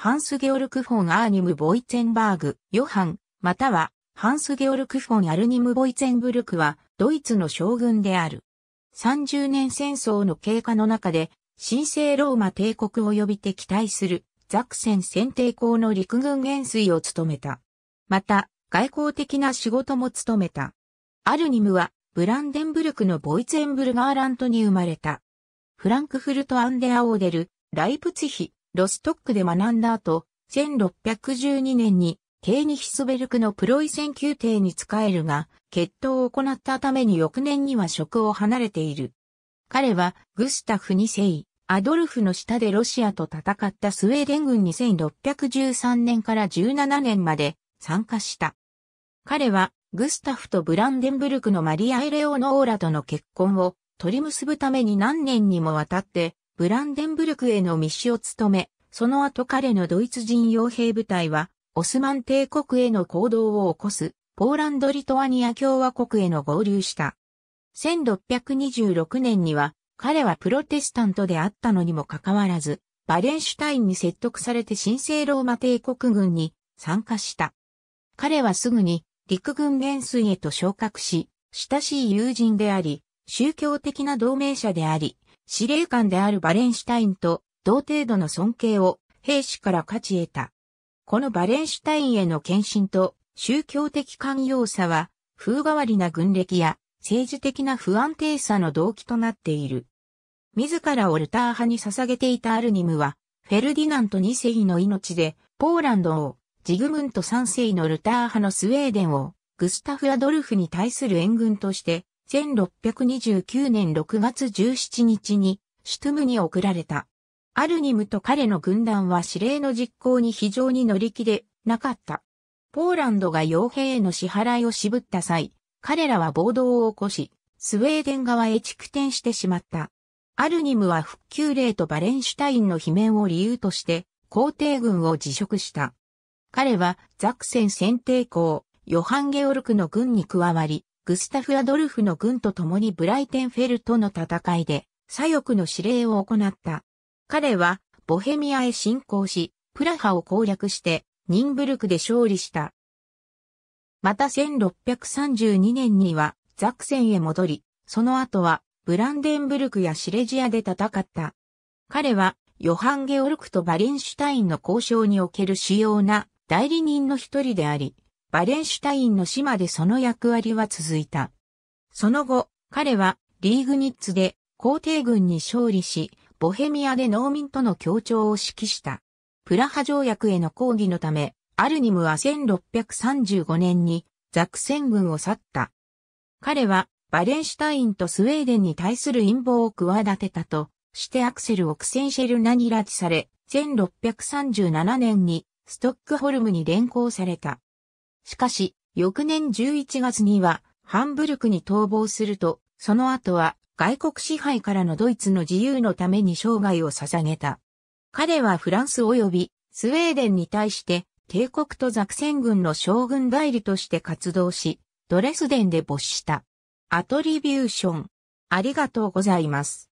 ハンス・ゲオルク・フォン・アーニム・ボイツェンバーグ、ヨハン、または、ハンス・ゲオルク・フォン・アルニム・ボイツェンブルクは、ドイツの将軍である。30年戦争の経過の中で、神聖ローマ帝国及び敵対する、ザクセン選定校の陸軍元帥を務めた。また、外交的な仕事も務めた。アルニムは、ブランデンブルクのボイツェンブルガーラントに生まれた。フランクフルト・アンデアオーデル、ライプツヒ、ロストックで学んだ後、1612年にケーニヒスベルクのプロイセン宮廷に仕えるが、決闘を行ったために翌年には職を離れている。彼はグスタフ2世、アドルフの下でロシアと戦ったスウェーデン軍に1613年から17年まで参加した。彼はグスタフとブランデンブルクのマリア・エレオノーラとの結婚を取り結ぶために何年にもわたってブランデンブルクへの密使を務め、その後彼のドイツ人傭兵部隊は、オスマン帝国への行動を起こす、ポーランド・リトアニア共和国への合流した。1626年には、彼はプロテスタントであったのにもかかわらず、バレンシュタインに説得されて神聖ローマ帝国軍に参加した。彼はすぐに陸軍元帥へと昇格し、親しい友人であり、宗教的な同盟者であり、司令官であるバレンシュタインと同程度の尊敬を兵士から勝ち得た。このバレンシュタインへの献身と宗教的寛容さは風変わりな軍歴や政治的な不安定さの動機となっている。自らをルター派に捧げていたアルニムは、フェルディナント2世の命で、ポーランドを、ジグムント3世のルター派のスウェーデンを、グスタフ・アドルフに対する援軍として、1629年6月17日にシュトゥムに送られた。アルニムと彼の軍団は指令の実行に非常に乗り気でなかった。ポーランドが傭兵への支払いを渋った際、彼らは暴動を起こし、スウェーデン側へ蓄点してしまった。アルニムは復旧令とバレンシュタインの罷免を理由として、皇帝軍を辞職した。彼はザクセン選定校、ヨハン・ゲオルクの軍に加わり、グスタフ・アドルフの軍と共にブライテンフェルトの戦いで左翼の指令を行った。彼はボヘミアへ侵攻し、プラハを攻略してニンブルクで勝利した。また1632年にはザクセンへ戻り、その後はブランデンブルクやシレジアで戦った。彼はヨハン・ゲオルクとバレンシュタインの交渉における主要な代理人の一人であり、バレンシュタインの島でその役割は続いた。その後、彼はリーグニッツで皇帝軍に勝利し、ボヘミアで農民との協調を指揮した。プラハ条約への抗議のため、アルニムは1635年にザクセン軍を去った。彼はバレンシュタインとスウェーデンに対する陰謀を企てたとしてアクセル・オクセンシェルナに拉致され、1637年にストックホルムに連行された。しかし、翌年11月には、ハンブルクに逃亡すると、その後は、外国支配からのドイツの自由のために生涯を捧げた。彼はフランス及びスウェーデンに対して帝国とザクセン軍の将軍代理として活動し、ドレスデンで没した。アトリビューション。ありがとうございます。